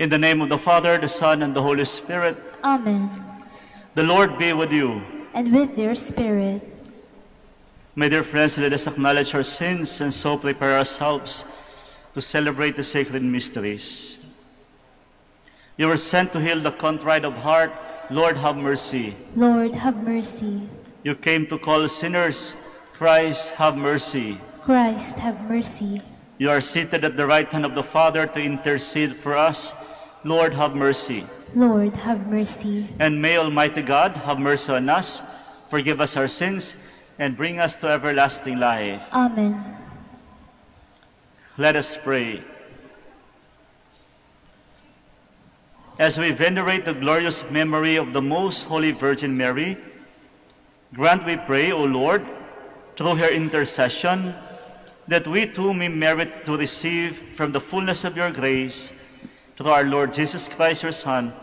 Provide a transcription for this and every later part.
In the name of the Father, the Son, and the Holy Spirit, Amen. the Lord be with you. And with your spirit. My dear friends, let us acknowledge our sins and so prepare ourselves to celebrate the sacred mysteries. You were sent to heal the contrite of heart. Lord, have mercy. Lord, have mercy. You came to call sinners. Christ, have mercy. Christ, have mercy. You are seated at the right hand of the Father to intercede for us. Lord, have mercy. Lord, have mercy. And may Almighty God have mercy on us, forgive us our sins, and bring us to everlasting life. Amen. Let us pray. As we venerate the glorious memory of the Most Holy Virgin Mary, grant, we pray, O Lord, through her intercession, that we too may merit to receive from the fullness of your grace, through our Lord Jesus Christ, your Son,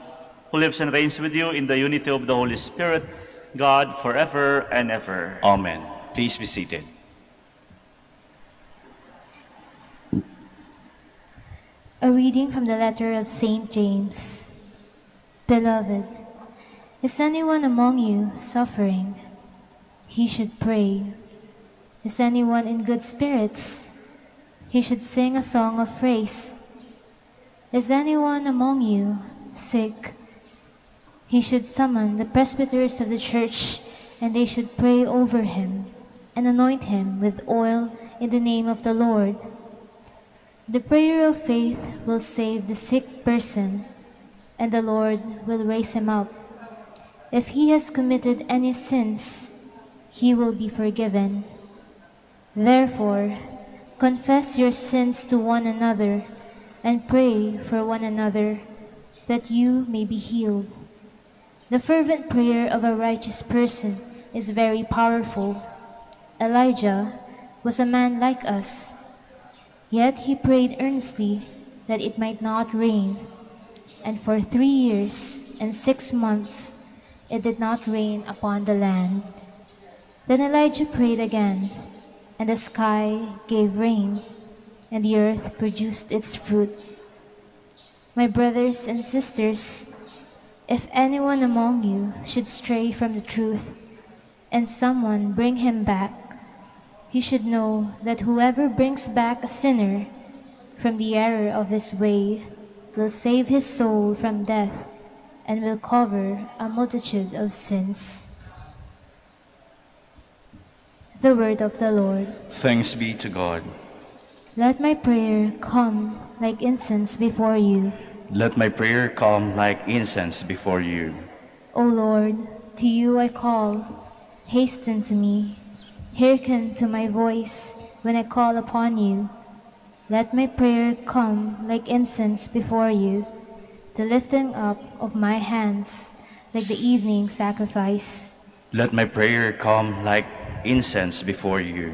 who lives and reigns with you in the unity of the Holy Spirit, God, forever and ever. Amen. Please be seated. A reading from the letter of St. James. Beloved, is anyone among you suffering? He should pray. Is anyone in good spirits? He should sing a song of praise. Is anyone among you sick? He should summon the presbyters of the church, and they should pray over him and anoint him with oil in the name of the Lord. The prayer of faith will save the sick person, and the Lord will raise him up. If he has committed any sins, he will be forgiven. Therefore, confess your sins to one another and pray for one another that you may be healed. The fervent prayer of a righteous person is very powerful. Elijah was a man like us, yet he prayed earnestly that it might not rain. And for three years and six months it did not rain upon the land. Then Elijah prayed again, and the sky gave rain, and the earth produced its fruit. My brothers and sisters, if anyone among you should stray from the truth, and someone bring him back, he should know that whoever brings back a sinner from the error of his way will save his soul from death and will cover a multitude of sins. The word of the Lord. Thanks be to God. Let my prayer come like incense before you. Let my prayer come like incense before you. O Lord, to you I call. Hasten to me. Hearken to my voice when I call upon you. Let my prayer come like incense before you, the lifting up of my hands like the evening sacrifice. Let my prayer come like incense before you.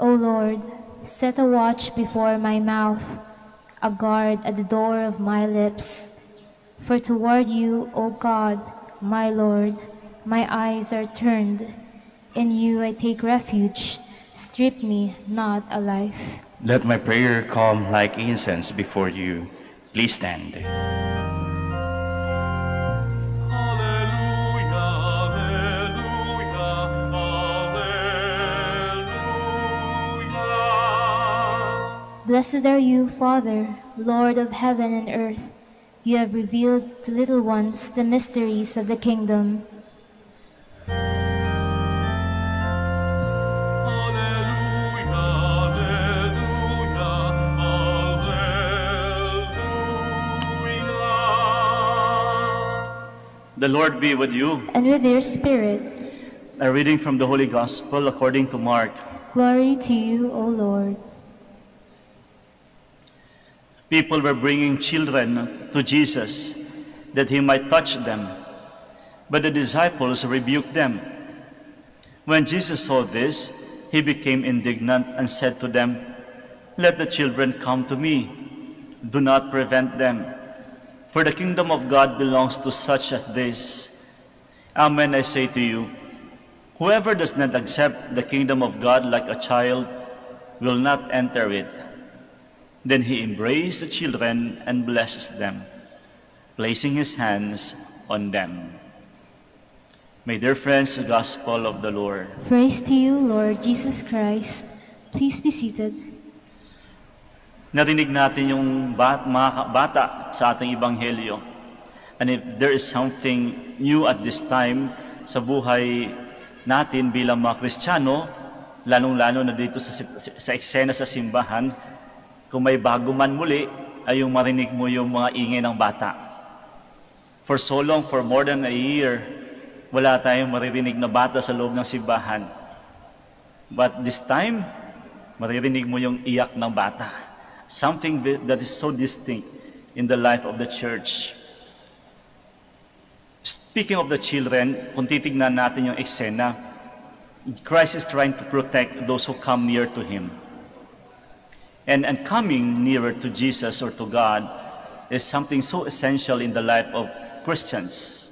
O Lord, set a watch before my mouth, a guard at the door of my lips. For toward you, O God, my Lord, my eyes are turned. In you I take refuge. Strip me not alive. Let my prayer come like incense before you. Please stand. Blessed are you, Father, Lord of heaven and earth. You have revealed to little ones the mysteries of the kingdom. The Lord be with you. And with your spirit, A reading from the Holy Gospel according to Mark. glory to you, O Lord. People were bringing children to Jesus that he might touch them, but the disciples rebuked them. When Jesus saw this, he became indignant and said to them, Let the children come to me. Do not prevent them, for the kingdom of God belongs to such as this. Amen, I say to you, whoever does not accept the kingdom of God like a child will not enter it. Then he embraced the children and blesses them. placing his hands on them. My dear friends, the gospel of the Lord. Praise to you, Lord Jesus Christ. Please be seated. Narinig natin yung bat, mga bata sa ating ebanghelyo. And if there is something new at this time sa buhay natin bilang mga Kristiyano, lalong-lalo na dito sa, sa eksena sa simbahan, kung may bago man muli, ay yung marinig mo yung mga ingay ng bata. For so long, for more than a year, wala tayong maririnig na bata sa loob ng simbahan. But this time, maririnig mo yung iyak ng bata. Something that is so distinct in the life of the church. Speaking of the children, kung titignan natin yung eksena, Christ is trying to protect those who come near to Him. And, and coming nearer to Jesus or to God is something so essential in the life of Christians.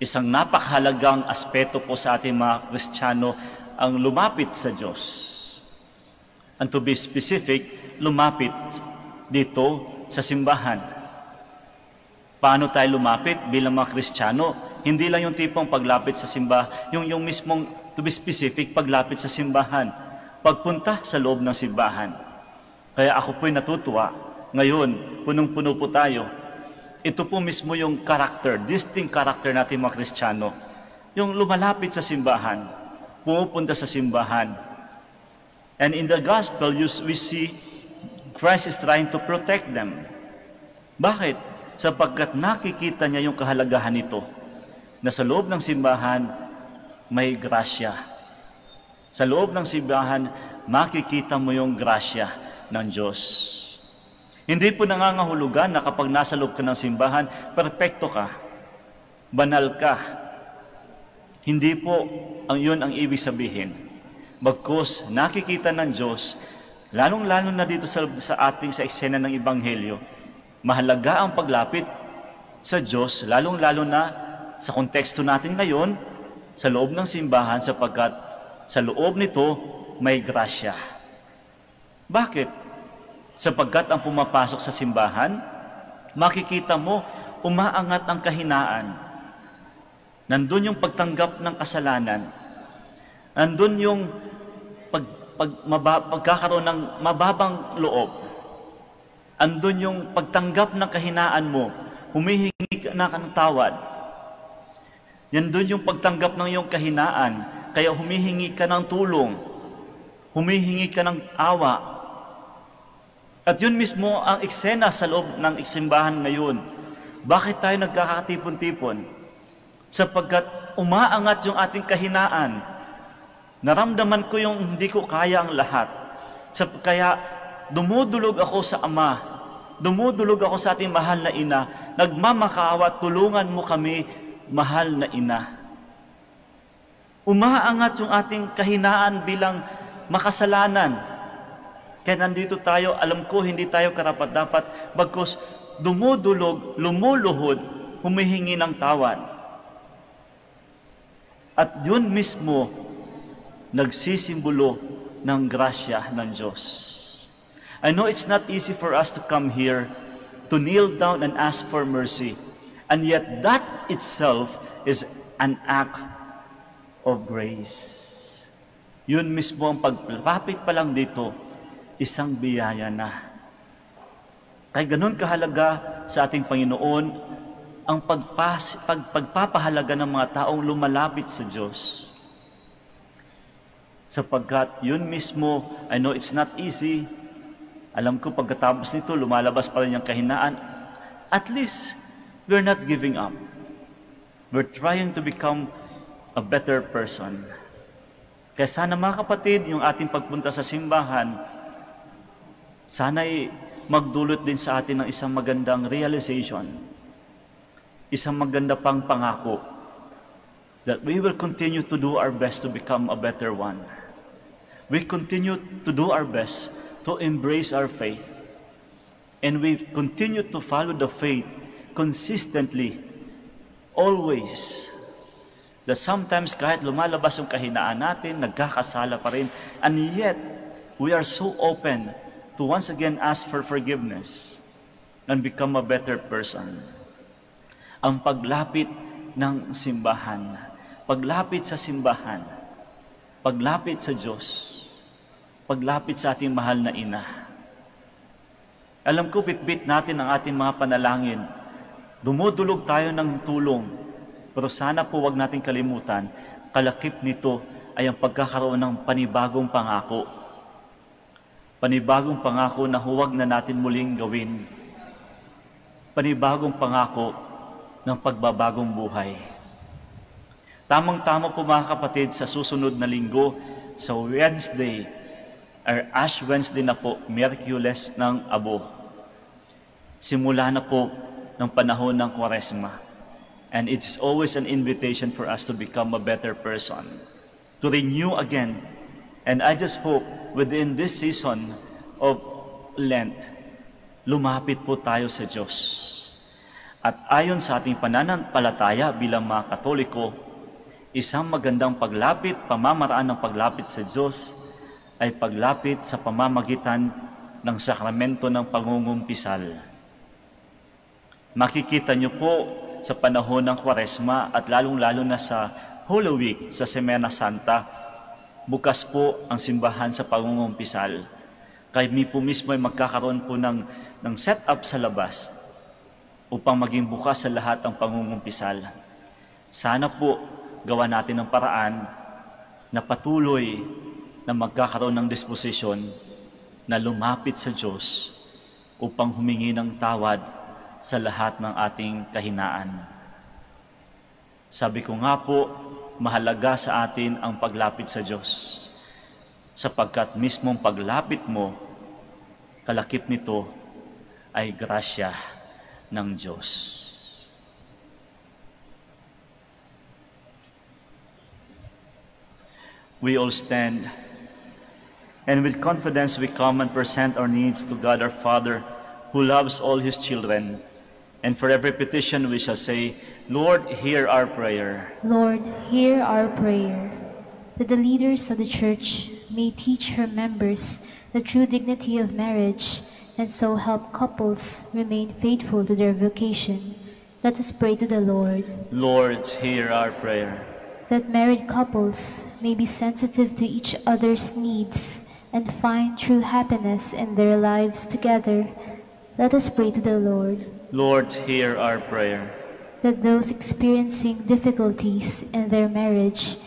Isang napakahalagang aspeto po sa ating mga Kristiyano ang lumapit sa Diyos. And to be specific, lumapit dito sa simbahan. Paano tayo lumapit bilang mga Kristiyano? Hindi lang yung tipong paglapit sa simbahan, yung, yung mismong, to be specific, paglapit sa simbahan. Pagpunta sa loob ng simbahan. Kaya ako po'y natutuwa. Ngayon, punong-puno po tayo. Ito po mismo yung character, distinct character natin mga Kristiyano. Yung lumalapit sa simbahan, pumupunta sa simbahan. And in the gospel, we see Christ is trying to protect them. Bakit? Sapagkat nakikita niya yung kahalagahan nito na sa loob ng simbahan may grasya. Sa loob ng simbahan, makikita mo yung grasya ng Diyos. Hindi po nangangahulugan na kapag nasa loob ka ng simbahan, perpekto ka, banal ka. Hindi po ang yun ang ibig sabihin. Bagkus nakikita ng Diyos, lalong-lalo na dito sa, sa ating sa eksena ng Ebanghelyo, mahalaga ang paglapit sa Diyos, lalong-lalo na sa konteksto natin ngayon, sa loob ng simbahan sapagkat sa loob nito may grasya. Bakit? Sapagkat ang pumapasok sa simbahan, makikita mo umaangat ang kahinaan. Nandun yung pagtanggap ng kasalanan. Nandun yung pag, pag, maba, pagkakaroon ng mababang loob. Andun yung pagtanggap ng kahinaan mo, humihingi ka na ng tawad. Yan doon yung pagtanggap ng iyong kahinaan, kaya humihingi ka ng tulong, humihingi ka ng awa. At yun mismo ang eksena sa loob ng simbahan ngayon. Bakit tayo nagkakatipon-tipon? Sapagkat umaangat yung ating kahinaan. Naramdaman ko yung hindi ko kaya ang lahat. Sap kaya dumudulog ako sa Ama. Dumudulog ako sa ating mahal na ina. Nagmamakaawa, tulungan mo kami, mahal na ina. Umaangat yung ating kahinaan bilang makasalanan. Kaya nandito tayo, alam ko hindi tayo karapat-dapat, bagkus dumudulog, lumuluhod, humihingi ng tawad. At yun mismo, nagsisimbolo ng grasya ng Diyos. I know it's not easy for us to come here to kneel down and ask for mercy. And yet that itself is an act of grace. Yun mismo ang pagpapit pa lang dito, isang biyaya na. Kaya ganun kahalaga sa ating Panginoon ang pagpas, pag, pagpapahalaga ng mga taong lumalapit sa Diyos. Sapagkat yun mismo, I know it's not easy. Alam ko pagkatapos nito, lumalabas pa rin yung kahinaan. At least, we're not giving up. We're trying to become a better person. Kaya sana mga kapatid, yung ating pagpunta sa simbahan, sana'y magdulot din sa atin ng isang magandang realization, isang maganda pang pangako, that we will continue to do our best to become a better one. We continue to do our best to embrace our faith. And we continue to follow the faith consistently, always. That sometimes kahit lumalabas yung kahinaan natin, nagkakasala pa rin, and yet, we are so open to once again ask for forgiveness. and become a better person. Ang paglapit ng simbahan, paglapit sa simbahan, paglapit sa Diyos, paglapit sa ating mahal na ina. Alam ko, bitbit natin ang ating mga panalangin. Dumudulog tayo ng tulong. Pero sana po wag natin kalimutan, kalakip nito ay ang pagkakaroon ng panibagong pangako. Panibagong pangako na huwag na natin muling gawin. Panibagong pangako ng pagbabagong buhay. Tamang-tama po mga kapatid sa susunod na linggo, sa Wednesday, or Ash Wednesday na po, Merkules ng Abo. Simula na po ng panahon ng Kwaresma. And it's always an invitation for us to become a better person, to renew again. And I just hope within this season of Lent, lumapit po tayo sa Diyos. At ayon sa ating pananampalataya bilang mga Katoliko, isang magandang paglapit, pamamaraan ng paglapit sa Diyos ay paglapit sa pamamagitan ng sakramento ng pangungumpisal. Makikita niyo po sa panahon ng Kwaresma at lalong-lalo na sa Holy Week sa Semana Santa, bukas po ang simbahan sa pangungumpisal. Kaya mi po mismo ay magkakaroon po ng, ng set-up sa labas upang maging bukas sa lahat ang pangungumpisal. Sana po gawa natin ng paraan na patuloy na magkakaroon ng disposisyon na lumapit sa Diyos upang humingi ng tawad sa lahat ng ating kahinaan. Sabi ko nga po, mahalaga sa atin ang paglapit sa Diyos sapagkat mismong paglapit mo, kalakip nito ay grasya ng Diyos. We all stand, and with confidence we come and present our needs to God our Father, who loves all His children. And for every petition we shall say, Lord, hear our prayer. Lord, hear our prayer. That the leaders of the Church may teach her members the true dignity of marriage and so help couples remain faithful to their vocation. Let us pray to the Lord. Lord, hear our prayer. That married couples may be sensitive to each other's needs and find true happiness in their lives together. Let us pray to the Lord. Lord, hear our prayer. That those experiencing difficulties in their marriage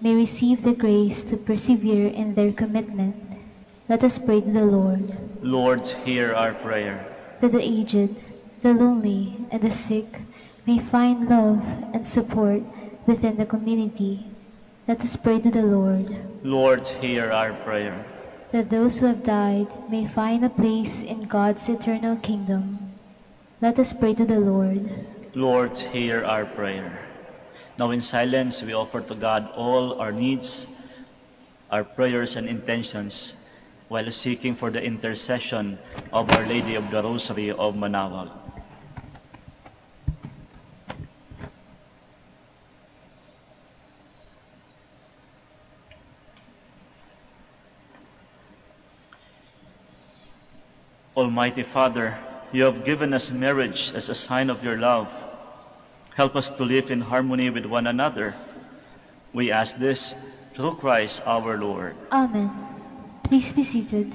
may receive the grace to persevere in their commitment. Let us pray to the Lord. Lord, hear our prayer. That the aged, the lonely, and the sick may find love and support within the community. Let us pray to the Lord. Lord, hear our prayer. That those who have died may find a place in God's eternal kingdom. Let us pray to the Lord. Lord, hear our prayer. Now, in silence, we offer to God all our needs, our prayers, and intentions while seeking for the intercession of Our Lady of the Rosary of Manaoag. Almighty Father, you have given us marriage as a sign of your love. Help us to live in harmony with one another. We ask this through Christ our Lord. Amen. Please be seated.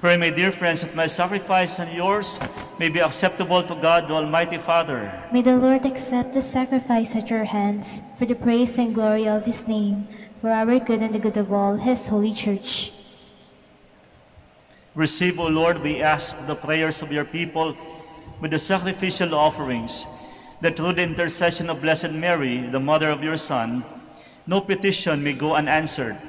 Pray, my dear friends, that my sacrifice and yours may be acceptable to God, the Almighty Father. May the Lord accept the sacrifice at your hands for the praise and glory of his name, for our good and the good of all his holy church. Receive, O Lord, we ask the prayers of your people with the sacrificial offerings, that through the intercession of Blessed Mary, the mother of your Son, no petition may go unanswered,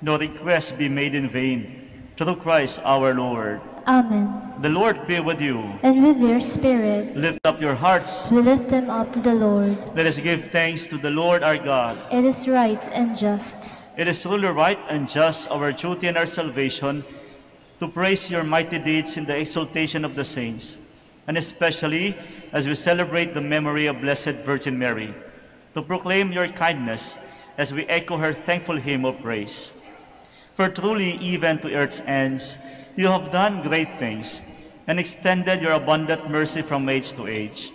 no request be made in vain. Through Christ our Lord. Amen. The Lord be with you. And with your spirit, Lift up your hearts. we lift them up to the Lord. Let us give thanks to the Lord our God. It is right and just. It is truly right and just, our duty and our salvation, to praise your mighty deeds in the exaltation of the saints, and especially as we celebrate the memory of Blessed Virgin Mary, to proclaim your kindness as we echo her thankful hymn of praise. For truly, even to earth's ends, you have done great things and extended your abundant mercy from age to age.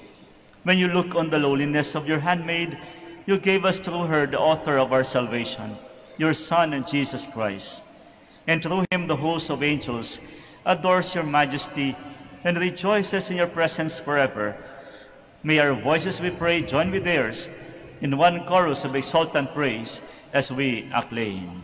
When you look on the lowliness of your handmaid, you gave us through her the author of our salvation, your Son and Jesus Christ. And through him the host of angels adores your majesty and rejoices in your presence forever. May our voices, we pray, join with theirs in one chorus of exultant praise as we acclaim.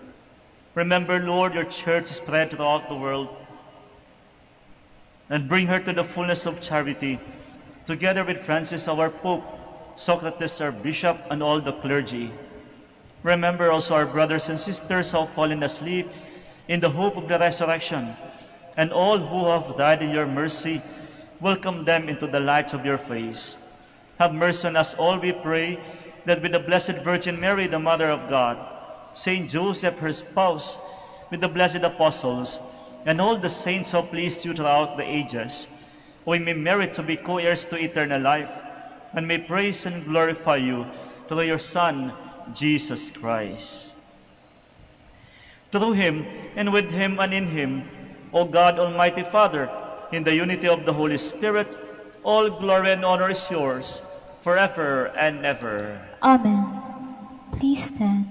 Remember, Lord, your church spread throughout the world, and bring her to the fullness of charity, together with Francis our Pope, Socrates our Bishop, and all the clergy. Remember also our brothers and sisters who have fallen asleep in the hope of the resurrection, and all who have died in your mercy, welcome them into the light of your face. Have mercy on us all, we pray, that with the Blessed Virgin Mary, the Mother of God, Saint Joseph, her spouse, with the blessed apostles, and all the saints who have pleased you throughout the ages, we may merit to be co-heirs to eternal life, and may praise and glorify you through your Son, Jesus Christ. Through him, and with him, and in him, O God, Almighty Father, in the unity of the Holy Spirit, all glory and honor is yours, forever and ever. Amen. Please stand.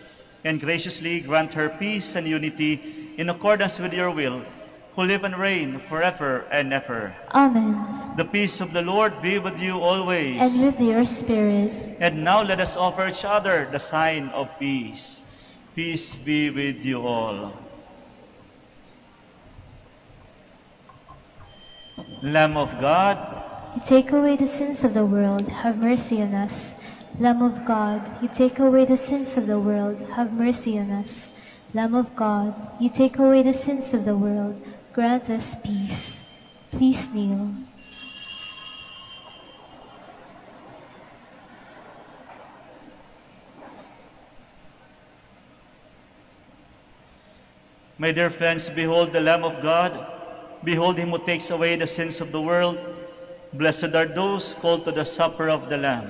and graciously grant her peace and unity in accordance with your will, who live and reign forever and ever. Amen. The peace of the Lord be with you always. And with your spirit. And now let us offer each other the sign of peace. Peace be with you all. Lamb of God, You take away the sins of the world, have mercy on us. Lamb of God, you take away the sins of the world, have mercy on us. Lamb of God, you take away the sins of the world, grant us peace. Please kneel. my dear friends, behold the Lamb of God. Behold him who takes away the sins of the world. Blessed are those called to the supper of the Lamb.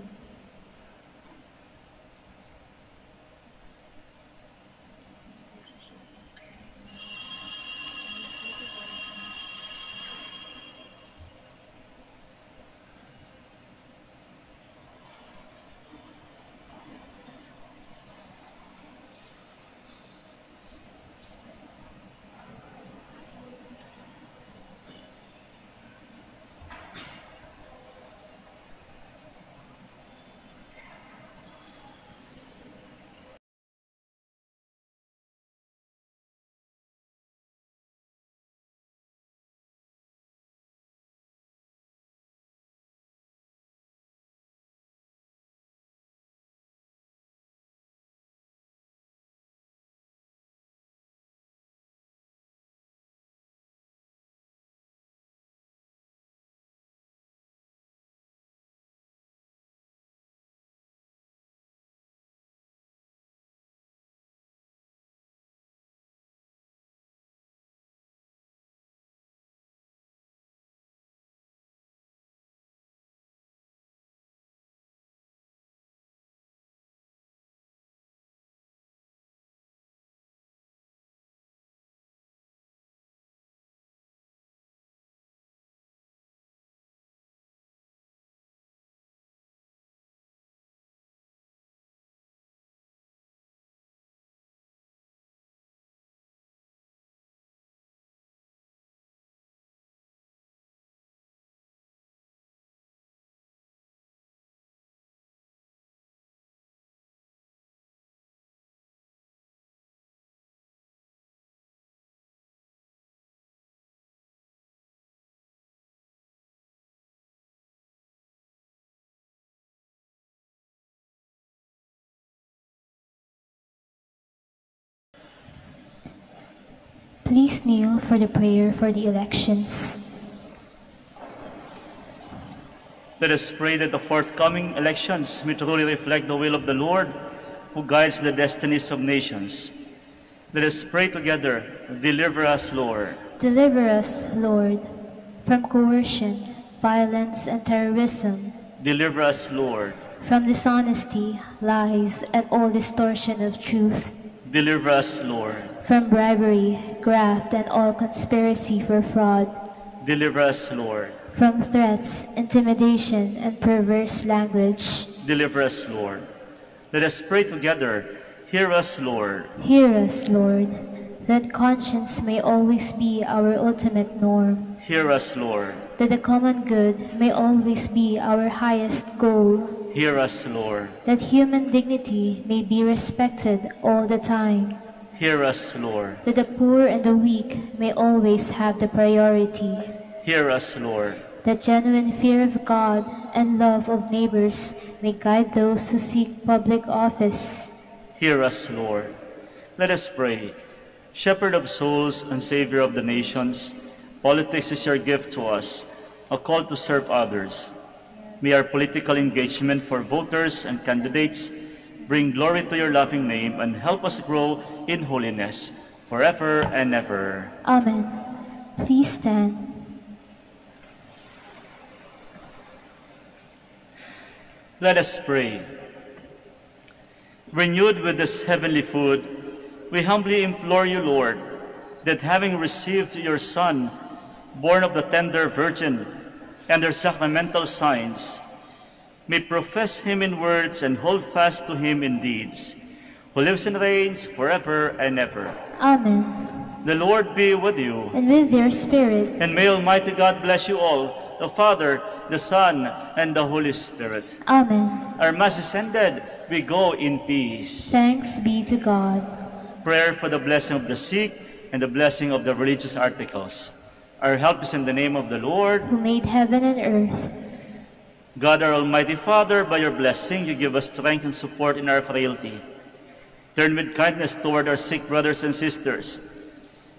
Please kneel for the prayer for the elections. Let us pray that the forthcoming elections may truly reflect the will of the Lord who guides the destinies of nations. Let us pray together, deliver us, Lord. Deliver us, Lord, from coercion, violence, and terrorism, Deliver us, Lord. from dishonesty, lies, and all distortion of truth, Deliver us, Lord. From bribery, graft, and all conspiracy for fraud, Deliver us, Lord. from threats, intimidation, and perverse language. Deliver us, Lord. Let us pray together. Hear us, Lord. Hear us, Lord, that conscience may always be our ultimate norm, Hear us, Lord. that the common good may always be our highest goal, Hear us, Lord. that human dignity may be respected all the time, Hear us, Lord. that the poor and the weak may always have the priority, Hear us, Lord. that genuine fear of God and love of neighbors may guide those who seek public office. Hear us, Lord. Let us pray. Shepherd of souls and Savior of the nations, politics is your gift to us, a call to serve others. May our political engagement for voters and candidates bring glory to your loving name and help us grow in holiness forever and ever. Amen. Please stand. Let us pray. Renewed with this heavenly food, we humbly implore you, Lord, that having received your Son, born of the tender Virgin, and their sacramental signs, may profess him in words and hold fast to him in deeds, who lives and reigns forever and ever. Amen. The Lord be with you, And with your spirit, and may Almighty God bless you all, the Father, the Son, and the Holy Spirit. Amen. Our Mass is ended. We go in peace. Thanks be to God. Prayer for the blessing of the sick and the blessing of the religious articles. Our help is in the name of the Lord. who made heaven and earth. God, our Almighty Father, by your blessing, you give us strength and support in our frailty. Turn with kindness toward our sick brothers and sisters.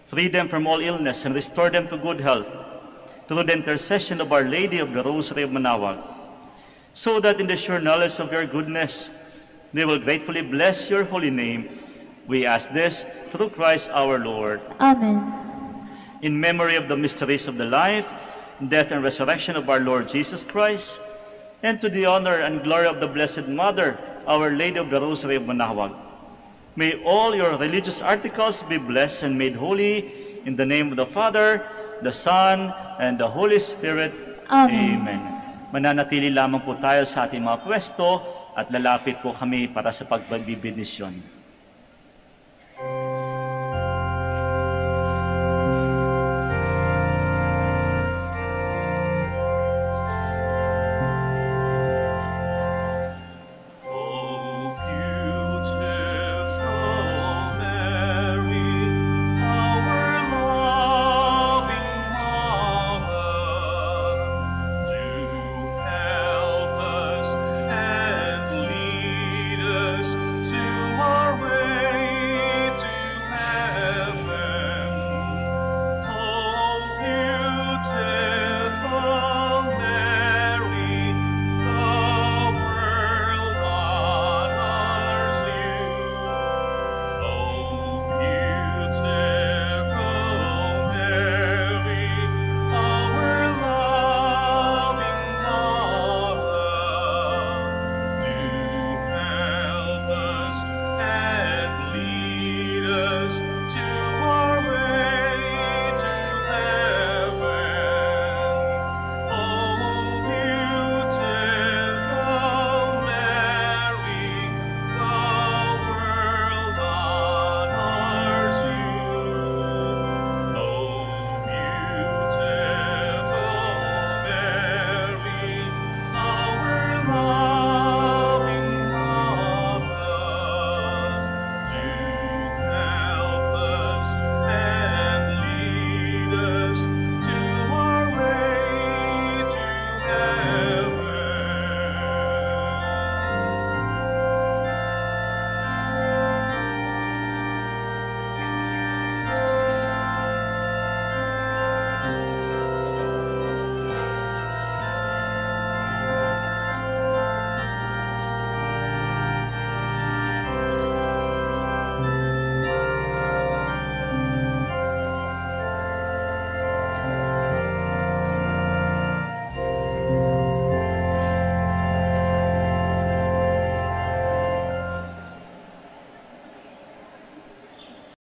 Free them from all illness and restore them to good health through the intercession of Our Lady of the Rosary of Manaoag, so that in the sure knowledge of your goodness, they will gratefully bless your holy name. We ask this through Christ our Lord. Amen. in memory of the mysteries of the life, death, and resurrection of our Lord Jesus Christ, and to the honor and glory of the Blessed Mother, Our Lady of the Rosary of Manawag. May all your religious articles be blessed and made holy in the name of the Father, the Son, and the Holy Spirit. Amen. Amen. Mananatili lamang po tayo sa ating mga pwesto at lalapit po kami para sa pagbibidisyon.